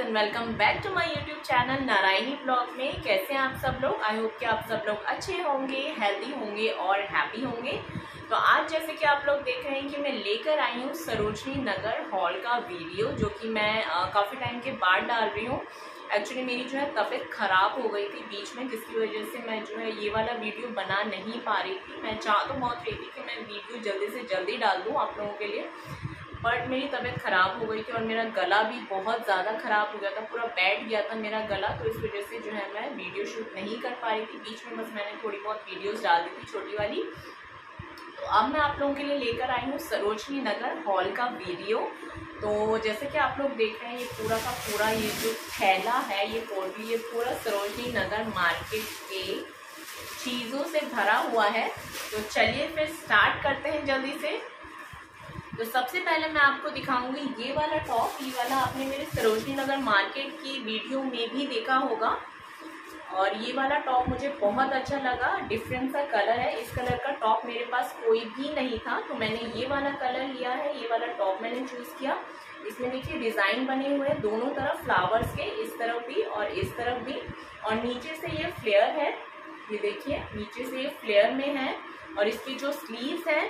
And welcome back to my YouTube channel Narayani blog में। कैसे हैं आप सब लोग? आई होप कि आप सब लोग अच्छे होंगे हेल्दी होंगे और हैप्पी होंगे। तो आज जैसे कि आप लोग देख रहे हैं कि मैं लेकर आई हूँ सरोजनी नगर हॉल का वीडियो जो कि मैं काफ़ी टाइम के बाद डाल रही हूँ। एक्चुअली मेरी जो है तबीयत ख़राब हो गई थी बीच में, जिसकी वजह से मैं जो है ये वाला वीडियो बना नहीं पा रही थी। मैं चाह तो बहुत रही थी कि मैं वीडियो जल्दी से जल्दी डाल दूँ आप लोगों के लिए। बट मेरी तबीयत ख़राब हो गई थी और मेरा गला भी बहुत ज़्यादा ख़राब हो गया था, पूरा बैठ गया था मेरा गला तो इस वजह से जो है मैं वीडियो शूट नहीं कर पा रही थी। बीच में बस मैंने थोड़ी बहुत वीडियोज़ डाल दी थी छोटी वाली। तो अब मैं आप लोगों के लिए लेकर आई हूँ सरोजनी नगर हॉल का वीडियो। तो जैसे कि आप लोग देख रहे हैं, ये पूरा का पूरा ये जो थैला है, ये पोर्टली, ये पूरा सरोजनी नगर मार्केट के चीज़ों से भरा हुआ है। तो चलिए फिर स्टार्ट करते हैं जल्दी से। तो सबसे पहले मैं आपको दिखाऊँगी ये वाला टॉप, ये वाला आपने मेरे सरोजनी नगर मार्केट की वीडियो में भी देखा होगा। और ये वाला टॉप मुझे बहुत अच्छा लगा डिफरेंट सा कलर है। इस कलर का टॉप मेरे पास कोई भी नहीं था तो मैंने ये वाला कलर लिया है, ये वाला टॉप मैंने चूज़ किया। इसमें देखिए डिज़ाइन बने हुए हैं, दोनों तरफ़ फ्लावर्स के, इस तरफ़ भी और इस तरफ़ भी। और नीचे से ये फ्लेयर है, ये देखिए, नीचे से ये फ्लेयर में है। और इसकी जो स्लीव्स है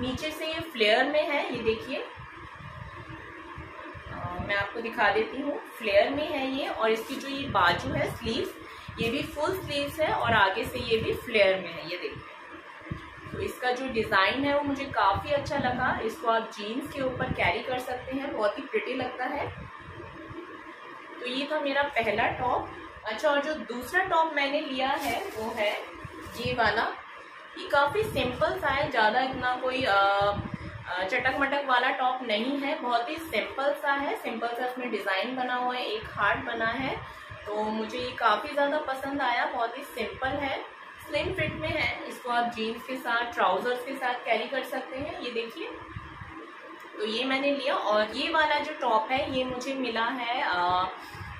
नीचे से ये फ्लेयर में है, ये देखिए। मैं आपको दिखा देती हूँ। फ्लेयर में है ये और इसकी जो ये बाजू है स्लीव्स ये भी फुल स्लीव्स है और आगे से ये भी फ्लेयर में है, ये देखिए। तो इसका जो डिज़ाइन है वो मुझे काफ़ी अच्छा लगा। इसको आप जीन्स के ऊपर कैरी कर सकते हैं, बहुत ही प्रिटी लगता है। तो ये था मेरा पहला टॉप अच्छा और जो दूसरा टॉप मैंने लिया है, वो है ये वाला। ये काफ़ी सिंपल सा है ज़्यादा इतना कोई चटक मटक वाला टॉप नहीं है बहुत ही सिंपल सा है। सिंपल सा इसमें डिज़ाइन बना हुआ है एक हार्ट बना है। तो मुझे ये काफ़ी ज़्यादा पसंद आया बहुत ही सिंपल है। स्लिम फिट में है इसको आप जीन्स के साथ ट्राउजर्स के साथ कैरी कर सकते हैं ये देखिए। तो ये मैंने लिया और ये वाला जो टॉप है ये मुझे मिला है आ,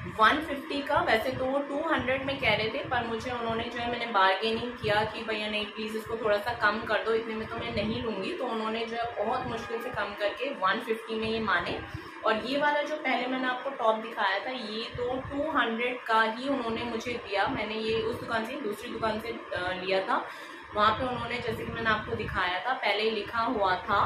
150 का, वैसे तो वो 200 में कह रहे थे, पर मुझे उन्होंने जो है मैंने बार्गेनिंग किया कि भैया नहीं प्लीज़ इसको थोड़ा सा कम कर दो, इतने में तो मैं नहीं लूँगी। तो उन्होंने जो है बहुत मुश्किल से कम करके 150 में ये माने। और ये वाला जो पहले मैंने आपको टॉप दिखाया था, ये तो 200 का ही उन्होंने मुझे दिया। मैंने ये उस दुकान से, दूसरी दुकान से लिया था। वहाँ पर उन्होंने, जैसे कि मैंने आपको दिखाया था, पहले लिखा हुआ था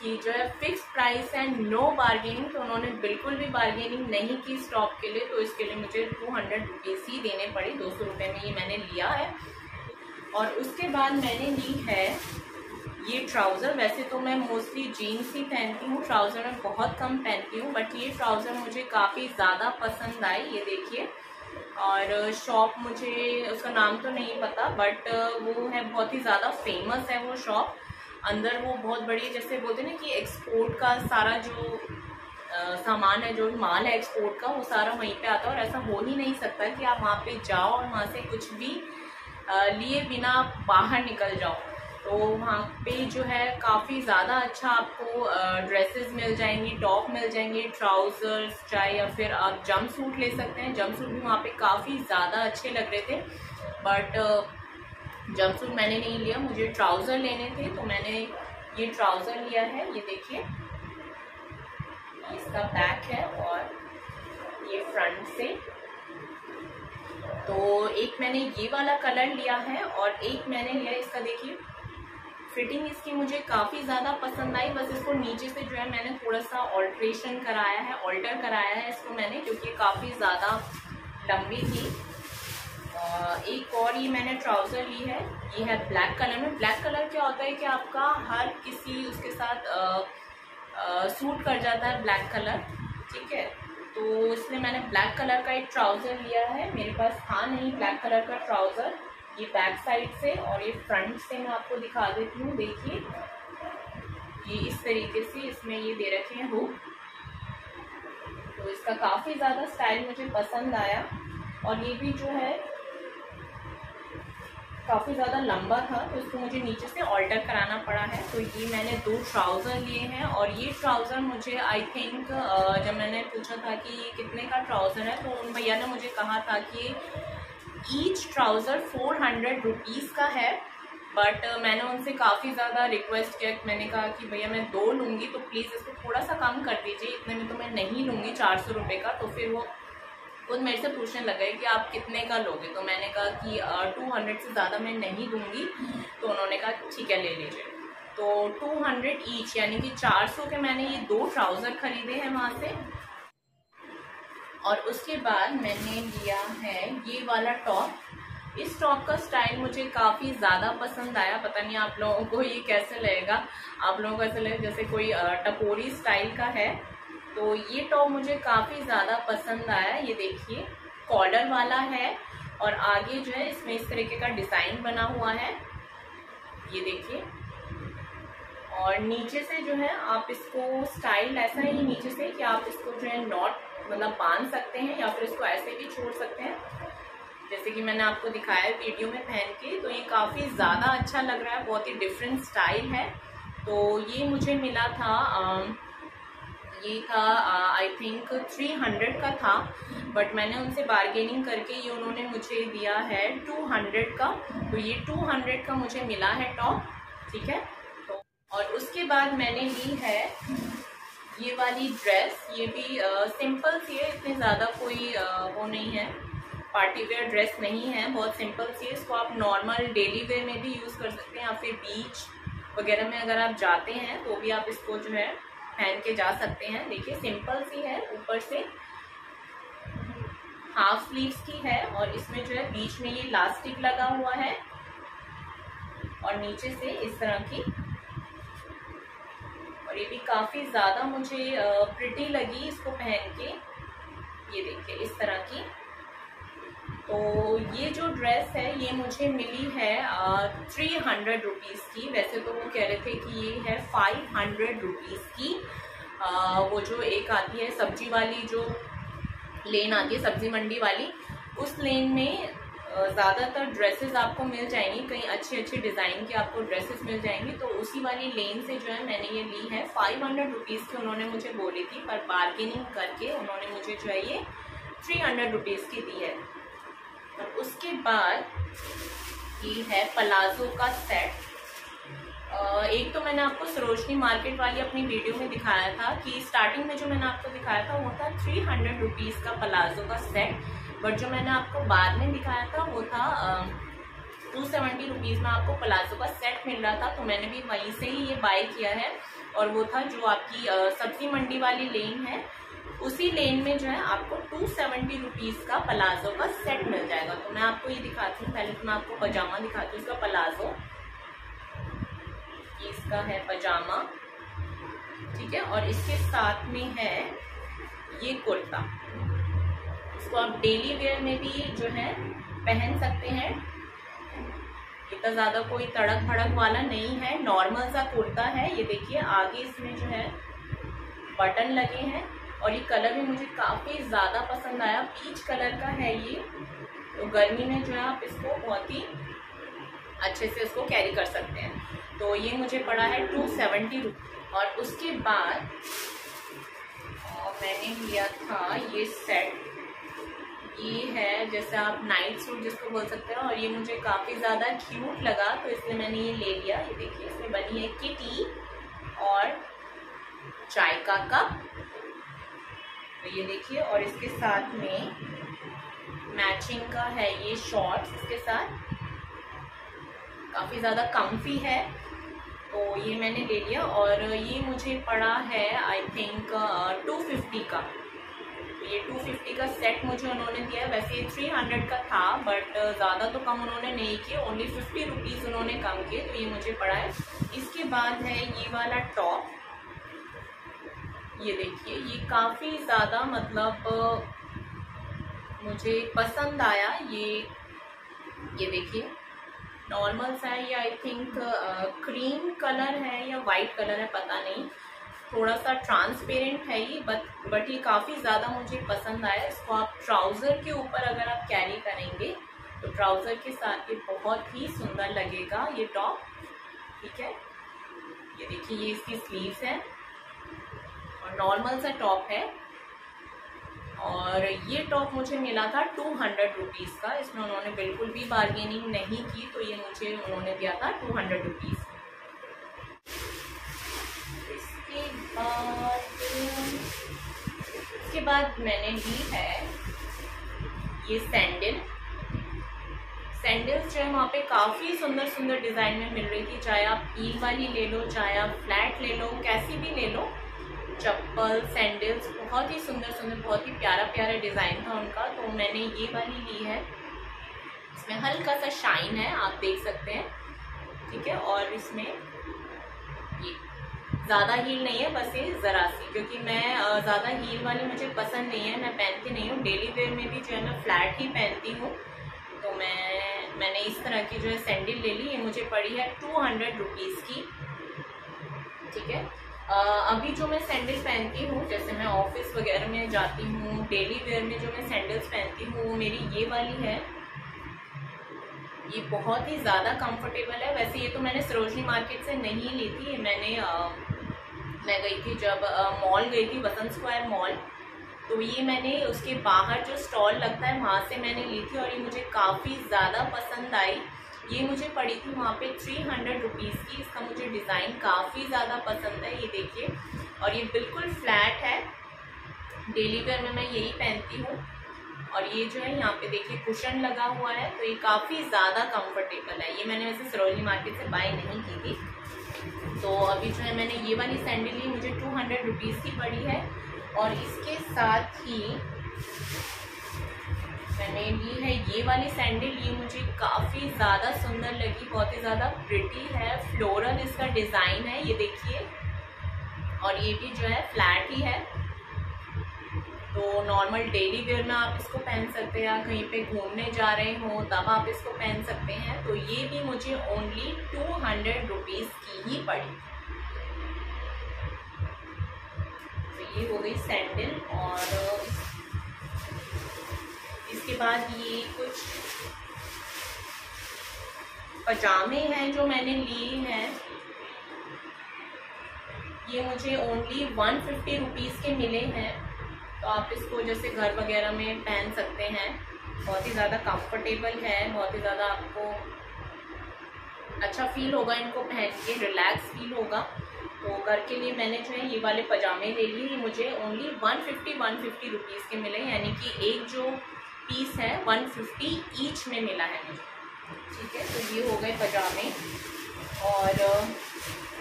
कि जो है फिक्स प्राइस है नो बार्गेनिंग तो उन्होंने बिल्कुल भी बार्गेनिंग नहीं की स्टॉप के लिए तो इसके लिए मुझे टू हंड्रेड रुपीज़ ही देने पड़े, दो सौ रुपये में ये मैंने लिया है। और उसके बाद मैंने ली है ये ट्राउज़र वैसे तो मैं मोस्टली जीन्स ही पहनती हूँ ट्राउज़र मैं बहुत कम पहनती हूँ बट ये ट्राउज़र मुझे काफ़ी ज़्यादा पसंद आई, ये देखिए। और शॉप मुझे, उसका नाम तो नहीं पता बट वो है बहुत ही ज़्यादा फ़ेमस है वो शॉप अंदर वो बहुत बड़ी जैसे बोलते हैं ना कि एक्सपोर्ट का सारा जो आ, सामान है जो माल है एक्सपोर्ट का वो सारा वहीं पे आता है और ऐसा हो ही नहीं सकता कि आप वहाँ पे जाओ और वहाँ से कुछ भी लिए बिना बाहर निकल जाओ। तो वहाँ पे जो है काफ़ी ज़्यादा अच्छा आपको ड्रेसेस मिल जाएँगी टॉप मिल जाएँगे ट्राउज़र्स चाहे या फिर आप जंप सूट ले सकते हैं। जंप सूट भी वहाँ पे काफ़ी ज़्यादा अच्छे लग रहे थे। बट जंपसूट मैंने नहीं लिया, मुझे ट्राउज़र लेने थे तो मैंने ये ट्राउज़र लिया है, ये देखिए। इसका बैक है और ये फ्रंट से। तो एक मैंने ये वाला कलर लिया है और एक मैंने लिया इसका, देखिए। फिटिंग इसकी मुझे काफ़ी ज़्यादा पसंद आई, बस इसको नीचे से जो है मैंने थोड़ा सा ऑल्ट्रेशन कराया है ऑल्टर कराया है इसको मैंने, क्योंकि काफ़ी ज़्यादा लंबी थी। एक और ये मैंने ट्राउज़र ली है ये है ब्लैक कलर में। ब्लैक कलर क्या होता है कि आपका हर किसी उसके साथ आ, आ, सूट कर जाता है ब्लैक कलर ठीक है? तो इसलिए मैंने ब्लैक कलर का एक ट्राउज़र लिया है। मेरे पास था नहीं ब्लैक कलर का ट्राउज़र ये बैक साइड से और ये फ्रंट से मैं आपको दिखा देती हूँ। देखिए ये इस तरीके से इसमें ये दे रखे हैं हुक तो इसका काफ़ी ज़्यादा स्टाइल मुझे पसंद आया। और ये भी जो है काफ़ी ज़्यादा लंबा था तो इसको मुझे नीचे से ऑल्टर कराना पड़ा है। तो ये मैंने दो ट्राउज़र लिए हैं और ये ट्राउज़र मुझे आई थिंक जब मैंने पूछा था कि ये कितने का ट्राउज़र है तो उन भैया ने मुझे कहा था कि each trouser four hundred rupees का है। बट मैंने उनसे काफ़ी ज़्यादा रिक्वेस्ट किया, मैंने कहा कि भैया मैं दो लूँगी तो प्लीज़ इसको थोड़ा सा कम कर दीजिए, इतने में तो मैं नहीं लूँगी चार सौ रुपये का। तो फिर वो खुद मेरे से पूछने लगे कि आप कितने का लोगे? तो मैंने कहा कि टू हंड्रेड से ज़्यादा मैं नहीं दूँगी। तो उन्होंने कहा, ठीक है, ले लीजिए। तो टू हंड्रेड ईच यानी कि चार सौ के मैंने ये दो ट्राउज़र ख़रीदे हैं वहाँ से। और उसके बाद मैंने लिया है ये वाला टॉप इस टॉप का स्टाइल मुझे काफ़ी ज़्यादा पसंद आया। पता नहीं आप लोगों को ये कैसे लगेगा। आप लोगों को ऐसा लगेगा जैसे कोई टपोरी स्टाइल का है। तो ये टॉप मुझे काफ़ी ज़्यादा पसंद आया। ये देखिए कॉलर वाला है और आगे जो है इसमें इस तरीके का डिज़ाइन बना हुआ है। ये देखिए। और नीचे से जो है आप इसको स्टाइल ऐसा ही नीचे से कि आप इसको जो है नॉट मतलब बाँध सकते हैं या फिर इसको ऐसे भी छोड़ सकते हैं। जैसे कि मैंने आपको दिखाया वीडियो में पहन के तो ये काफ़ी ज़्यादा अच्छा लग रहा है बहुत ही डिफरेंट स्टाइल है। तो ये मुझे मिला था आ, ये था आई थिंक थ्री हंड्रेड का था बट मैंने उनसे बार्गेनिंग करके ये उन्होंने मुझे दिया है टू हंड्रेड का तो ये टू हंड्रेड का मुझे मिला है टॉप ठीक है? तो और उसके बाद मैंने ली है ये वाली ड्रेस ये भी सिंपल सी है इतनी ज़्यादा कोई आ, वो नहीं है पार्टी वेयर ड्रेस नहीं है बहुत सिंपल सी है इसको आप नॉर्मल डेली वेयर में भी यूज़ कर सकते हैं या फिर बीच वगैरह में अगर आप जाते हैं तो भी आप इसको जो है पहन के जा सकते हैं। देखिए सिंपल सी है, ऊपर से हाफ़ स्लीव्स की है और इसमें जो है बीच में ये लास्टिक लगा हुआ है और नीचे से इस तरह की। और ये भी काफ़ी ज़्यादा मुझे प्रिटी लगी इसको पहन के। ये देखिए, इस तरह की। तो ये जो ड्रेस है ये मुझे मिली है थ्री हंड्रेड रुपीज़ की। वैसे तो वो कह रहे थे कि ये है फाइव हंड्रेड रुपीज़ की। आ, वो जो एक आती है सब्ज़ी वाली जो लेन आती है सब्ज़ी मंडी वाली उस लेन में ज़्यादातर ड्रेसेस आपको मिल जाएँगी। कहीं अच्छी अच्छी डिज़ाइन की आपको ड्रेसेस मिल जाएँगी। तो उसी वाली लेन से जो है मैंने ये ली है। फाइव हंड्रेड रुपीज़ की उन्होंने मुझे बोली थी पर बार्गेनिंग करके उन्होंने मुझे जो है ये थ्री हंड्रेड रुपीज़ की दी है। बाद ये है पलाजो का सेट एक तो मैंने आपको सरोजनी मार्केट वाली अपनी वीडियो में दिखाया था कि स्टार्टिंग में जो मैंने आपको दिखाया था, वो था थ्री हंड्रेड रुपीज़ का पलाजो का सेट बट जो मैंने आपको बाद में दिखाया था, वो था टू सेवेंटी रुपीज़ में आपको प्लाजो का सेट मिल रहा था तो मैंने भी वहीं से ही ये बाय किया है. और वो था जो आपकी सब्ज़ी मंडी वाली लेन है उसी लेन में जो है आपको टू सेवेंटी रुपीज़ का प्लाजो का सेट मिल जाएगा। तो मैं आपको ये दिखाती हूँ। पहले तो मैं आपको पजामा दिखाती हूँ इसका प्लाजो इसका है पजामा ठीक है? और इसके साथ में है ये कुर्ता। इसको आप डेली वेयर में भी जो है पहन सकते हैं। इतना ज़्यादा कोई तड़क भड़क वाला नहीं है। नॉर्मल सा कुर्ता है। ये देखिए आगे इसमें जो है बटन लगे हैं। और ये कलर भी मुझे काफ़ी ज़्यादा पसंद आया। पीच कलर का है ये। तो गर्मी में जो है आप इसको बहुत ही अच्छे से इसको कैरी कर सकते हैं। तो ये मुझे पड़ा है टू सेवेंटी और उसके बाद मैंने लिया था ये सेट ये है जैसे आप नाइट सूट जिसको बोल सकते हैं। और ये मुझे काफ़ी ज़्यादा क्यूट लगा तो इसलिए मैंने ये ले लिया। ये देखिए, इसमें बनी है किटी और चाय का कप तो ये देखिए, और इसके साथ में मैचिंग का है ये शॉर्ट्स इसके साथ काफ़ी ज़्यादा कम्फी है। तो ये मैंने ले लिया और ये मुझे पड़ा है आई थिंक टू फिफ्टी का। ये 250 का सेट मुझे उन्होंने दिया वैसे ये 300 का था बट ज़्यादा तो कम उन्होंने नहीं किए ओनली फिफ्टी रुपीज़ उन्होंने कम किए तो ये मुझे पड़ा है। इसके बाद है ये वाला टॉप ये देखिए, ये काफ़ी ज़्यादा मतलब मुझे पसंद आया ये ये देखिए। नॉर्मल सा है ये आई थिंक क्रीम कलर है या वाइट कलर है, पता नहीं। थोड़ा सा ट्रांसपेरेंट है ये बट बट ये काफ़ी ज़्यादा मुझे पसंद आया। इसको आप ट्राउज़र के ऊपर अगर आप कैरी करेंगे तो ट्राउज़र के साथ ये बहुत ही सुंदर लगेगा, ये टॉप ठीक है? ये देखिए, ये इसकी स्लीव्स है। और नॉर्मल सा टॉप है। और ये टॉप मुझे मिला था टू हंड्रेड रुपीज़ का। इसमें उन्होंने बिल्कुल भी बार्गेनिंग नहीं की तो ये मुझे उन्होंने दिया था टू हंड्रेड रुपीज़ इसके बाद इसके बाद मैंने ली है ये सैंडल सैंडल्स जो है, वहाँ पे काफ़ी सुंदर सुंदर डिज़ाइन में मिल रही थी। चाहे आप हील वाली ले लो, चाहे आप फ्लैट ले लो, कैसी भी ले लो चप्पल सैंडल्स बहुत ही सुंदर सुंदर, बहुत ही प्यारा प्यारा डिज़ाइन था उनका तो मैंने ये वाली ली है। इसमें हल्का सा शाइन है, आप देख सकते हैं। ठीक है, और इसमें ये ज़्यादा हील नहीं है, बस ये ज़रा सी, क्योंकि मैं ज़्यादा हील वाली मुझे पसंद नहीं है, मैं पहनती नहीं हूँ। डेली वेयर में भी जो है, मैं फ्लैट ही पहनती हूँ। तो मैं, मैंने इस तरह की जो है सैंडल ले ली, ये मुझे पड़ी है टू हंड्रेड रुपीज़ की। ठीक है अभी जो मैं सैंडल पहनती हूँ जैसे मैं ऑफ़िस वगैरह में जाती हूँ डेली वेयर में जो मैं सैंडल्स पहनती हूँ वो मेरी ये वाली है। ये बहुत ही ज़्यादा कंफर्टेबल है। वैसे ये तो मैंने सरोजनी मार्केट से नहीं ली थी मैंने आ, मैं गई थी जब मॉल गई थी वसंत स्क्वायर मॉल तो ये मैंने उसके बाहर जो स्टॉल लगता है वहाँ से मैंने ली थी और ये मुझे काफ़ी ज़्यादा पसंद आई। ये मुझे पड़ी थी वहाँ पे थ्री हंड्रेड रुपीज़ की। इसका मुझे डिज़ाइन काफ़ी ज़्यादा पसंद है, ये देखिए। और ये बिल्कुल फ्लैट है। डेली वेयर में मैं यही पहनती हूँ। और ये जो है, यहाँ पे देखिए कुशन लगा हुआ है तो ये काफ़ी ज़्यादा कंफर्टेबल है। ये मैंने वैसे सरोजनी मार्केट से बाय नहीं की थी। तो अभी जो है, मैंने ये वाली सैंडल ली, मुझे टू हंड्रेड रुपीज़ की पड़ी है। और इसके साथ ही मैंने ली है ये वाली सैंडल ये मुझे काफ़ी ज़्यादा सुंदर लगी, बहुत ही ज़्यादा प्रिटी है फ्लोरल इसका डिज़ाइन है, ये देखिए। और ये भी जो है फ्लैट ही है। तो नॉर्मल डेली वेयर में आप इसको पहन सकते हैं, या कहीं पे घूमने जा रहे हो, तब आप इसको पहन सकते हैं। तो ये भी मुझे ओनली टू हंड्रेड रुपीज़ की ही पड़ी। तो ये हो गई सैंडल और इसके बाद ये कुछ पजामे हैं जो मैंने लिए हैं। ये मुझे ओनली वन फिफ्टी रुपीज़ के मिले हैं। तो आप इसको जैसे घर वगैरह में पहन सकते हैं। बहुत ही ज़्यादा कंफर्टेबल है, बहुत ही ज़्यादा आपको अच्छा फील होगा इनको पहन के रिलैक्स फील होगा। तो घर के लिए मैंने जो है ये वाले पजामे ले लिए। मुझे only one fifty one fifty rupees के मिले यानी कि एक जो पीस है वन फिफ्टी ईच में मिला है। मुझे ठीक है तो ये हो गए पजामे। और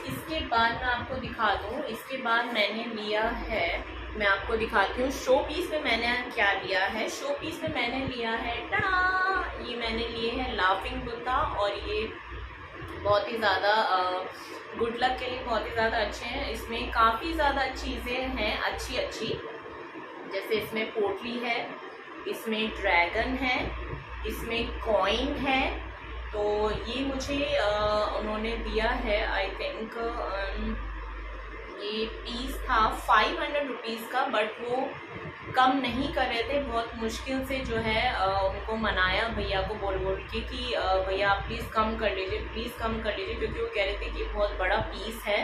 इसके बाद मैं आपको दिखा दूँ, इसके बाद मैंने लिया है, मैं आपको दिखाती हूँ शो पीस में मैंने क्या लिया है। शो पीस में मैंने लिया है टना ये मैंने लिए हैं लाफिंग बुद्धा और ये बहुत ही ज़्यादा गुड लक के लिए बहुत ही ज़्यादा अच्छे हैं। इसमें काफ़ी ज़्यादा चीज़ें हैं अच्छी अच्छी जैसे इसमें पोटली है इसमें ड्रैगन है इसमें कॉइन है तो ये मुझे आ, उन्होंने दिया है आई थिंक ये पीस था फाइव हंड्रेड रुपीज़ का बट वो कम नहीं कर रहे थे बहुत मुश्किल से जो है उनको मनाया भैया को बोल बोल के कि भैया आप प्लीज़ कम कर लीजिए प्लीज़ कम कर लीजिए क्योंकि वो कह रहे थे कि बहुत बड़ा पीस है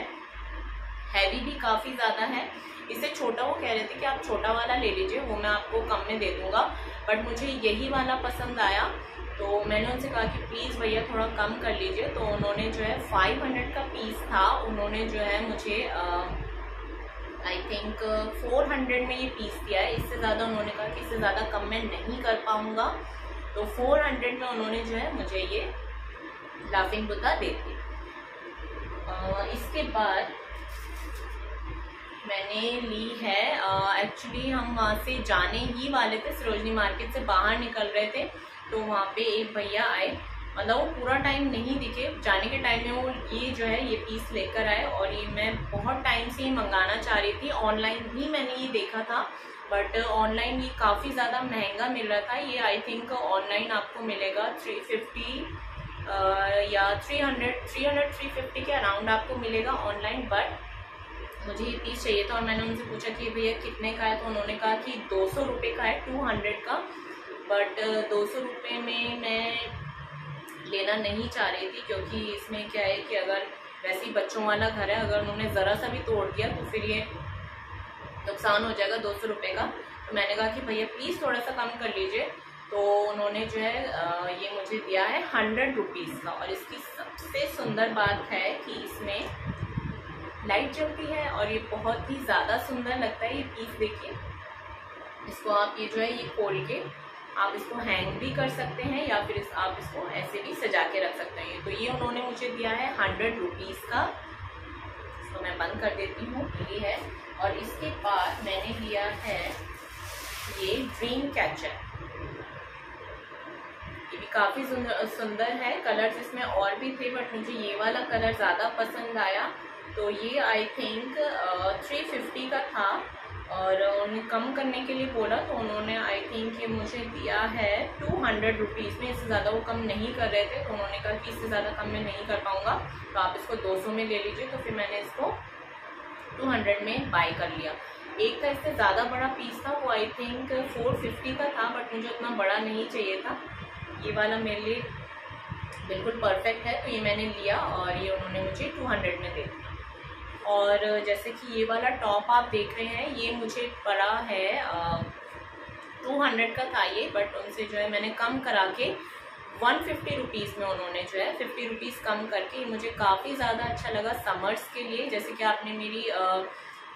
हैवी भी काफ़ी ज़्यादा है इससे छोटा वो कह रहे थे कि आप छोटा वाला ले लीजिए, वो मैं आपको कम में दे दूँगा। बट मुझे यही वाला पसंद आया। तो मैंने उनसे कहा कि प्लीज़ भैया थोड़ा कम कर लीजिए। तो उन्होंने जो है फाइव हंड्रेड का पीस था। उन्होंने जो है मुझे आई थिंक फोर हंड्रेड में ये पीस दिया है। इससे ज़्यादा उन्होंने कहा कि इससे ज़्यादा कम मैं नहीं कर पाऊँगा। तो फोर हंड्रेड में उन्होंने जो है मुझे ये लाफिंग बुद्धा दे दी। इसके बाद मैंने ली है। एक्चुअली हम वहाँ से जाने ही वाले थे, सरोजनी मार्केट से बाहर निकल रहे थे तो वहाँ पे एक भैया आए। मतलब वो पूरा टाइम नहीं दिखे। जाने के टाइम में वो ये जो है, ये पीस लेकर आए और ये मैं बहुत टाइम से ही मंगाना चाह रही थी। ऑनलाइन भी मैंने ये देखा था बट ऑनलाइन ये काफ़ी ज़्यादा महँगा मिल रहा था। ये आई थिंक ऑनलाइन आपको मिलेगा थ्री फिफ्टी या three hundred three hundred three fifty के अराउंड आपको मिलेगा ऑनलाइन बट मुझे ये पीस चाहिए था और मैंने उनसे पूछा कि भैया कितने का है तो उन्होंने कहा कि दो सौ रुपये का है टू हंड्रेड का। बट दो सौ रुपये में मैं लेना नहीं चाह रही थी क्योंकि इसमें क्या है कि अगर वैसे ही बच्चों वाला घर है, अगर उन्होंने ज़रा सा भी तोड़ दिया तो फिर ये नुकसान हो जाएगा दो सौ रुपये का। तो मैंने कहा कि भैया प्लीज़ थोड़ा सा कम कर लीजिए। तो उन्होंने जो है ये मुझे दिया है हंड्रेड रुपीज़ का। और इसकी सबसे सुंदर बात है कि इसमें लाइट जलती है और ये बहुत ही ज़्यादा सुंदर लगता है ये पीस देखिए। इसको आप ये जो है ये खोल के आप इसको हैंग भी कर सकते हैं या फिर इस, आप इसको ऐसे भी सजा के रख सकते हैं। तो ये उन्होंने मुझे दिया है हंड्रेड रुपीज़ का। इसको मैं बंद कर देती हूँ। ये है। और इसके बाद मैंने लिया है ये ड्रीम कैचर ये भी काफ़ी सुंदर है। कलर्स इसमें और भी थे बट मुझे ये वाला कलर ज़्यादा पसंद आया। तो ये आई थिंक थ्री फिफ्टी का था और उन्हें कम करने के लिए बोला तो उन्होंने आई थिंक ये मुझे दिया है टू हंड्रेड रुपीज़ में इससे ज़्यादा वो कम नहीं कर रहे थे तो उन्होंने कहा कि इससे ज़्यादा कम मैं नहीं कर पाऊँगा। तो आप इसको दो सौ में ले लीजिए तो फिर मैंने इसको टू हंड्रेड में बाई कर लिया। एक था इससे ज़्यादा बड़ा पीस था, वो आई थिंक फोर फिफ्टी का था बट मुझे उतना बड़ा नहीं चाहिए था। ये वाला मेरे लिए बिल्कुल परफेक्ट है तो ये मैंने लिया और ये उन्होंने मुझे टू हंड्रेड में दे दिया। और जैसे कि ये वाला टॉप आप देख रहे हैं ये मुझे पड़ा है टू हंड्रेड का था ये बट उनसे जो है मैंने कम करा के वन फिफ्टी रुपीज़ में उन्होंने जो है फिफ्टी रुपीज़ कम करके मुझे काफ़ी ज़्यादा अच्छा लगा समर्स के लिए। जैसे कि आपने मेरी आ,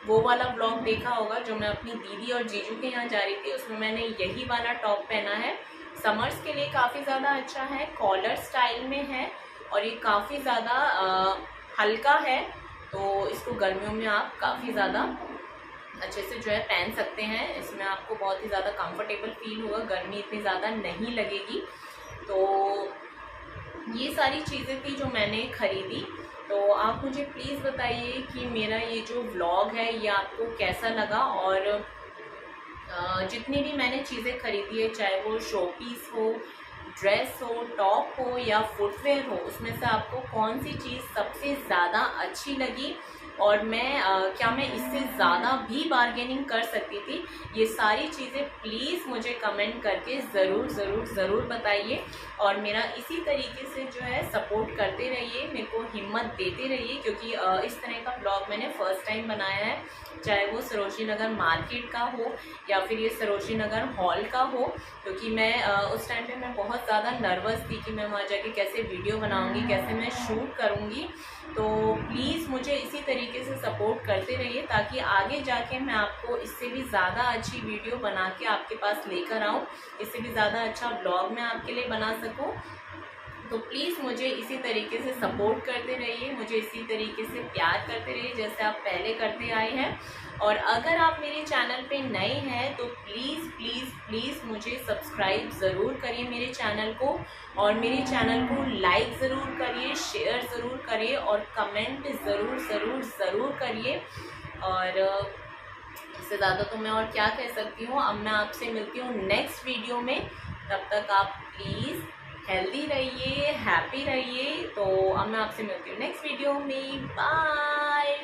वो वाला ब्लॉग देखा होगा जो मैं अपनी दीदी और जीजू के यहाँ जा रही थी उसमें मैंने यही वाला टॉप पहना है। समर्स के लिए काफ़ी ज़्यादा अच्छा है कॉलर स्टाइल में है और ये काफ़ी ज़्यादा हल्का है। तो इसको गर्मियों में आप काफ़ी ज़्यादा अच्छे से जो है पहन सकते हैं। इसमें आपको बहुत ही ज़्यादा कंफर्टेबल फील होगा। गर्मी इतनी ज़्यादा नहीं लगेगी। तो ये सारी चीज़ें थी जो मैंने ख़रीदी। तो आप मुझे प्लीज़ बताइए कि मेरा ये जो व्लॉग है, ये आपको कैसा लगा? और जितनी भी मैंने चीज़ें खरीदी है, चाहे वो शो पीस हो ड्रेस हो टॉप हो या फुटवेयर हो, उसमें से आपको कौन सी चीज़ सबसे ज़्यादा अच्छी लगी? और मैं आ, क्या मैं इससे ज़्यादा भी बार्गेनिंग कर सकती थी? ये सारी चीज़ें प्लीज़ मुझे कमेंट करके ज़रूर ज़रूर ज़रूर बताइए। और मेरा इसी तरीके से जो है सपोर्ट करते रहिए मेरे को हिम्मत देते रहिए क्योंकि आ, इस तरह का ब्लॉग मैंने फ़र्स्ट टाइम बनाया है। चाहे वो सरोजी नगर मार्केट का हो या फिर ये सरोजी नगर हॉल का हो क्योंकि मैं आ, उस टाइम पे मैं बहुत ज़्यादा नर्वस थी कि मैं वहाँ जाके कैसे वीडियो बनाऊँगी कैसे मैं शूट करूँगी। तो प्लीज़ मुझे इसी तरीके से सपोर्ट करते रहिए ताकि आगे जाके मैं आपको इससे भी ज़्यादा अच्छी वीडियो बना के आपके पास लेकर आऊँ, इससे भी ज़्यादा अच्छा ब्लॉग मैं आपके लिए बना सकूँ। तो प्लीज़ मुझे इसी तरीके से सपोर्ट करते रहिए, मुझे इसी तरीके से प्यार करते रहिए, जैसे आप पहले करते आए हैं। और अगर आप मेरे चैनल पे नए हैं तो प्लीज़ प्लीज़ प्लीज़ मुझे सब्सक्राइब ज़रूर करिए मेरे चैनल को। और मेरे चैनल को लाइक ज़रूर करिए शेयर ज़रूर करिए, और कमेंट ज़रूर ज़रूर ज़रूर करिए। और, इससे ज़्यादा तो मैं और क्या कह सकती हूँ, अब मैं आपसे मिलती हूँ नेक्स्ट वीडियो में। तब तक आप प्लीज़ हेल्दी रहिए हैप्पी रहिए। तो अब मैं आपसे मिलती हूँ नेक्स्ट वीडियो में। बाय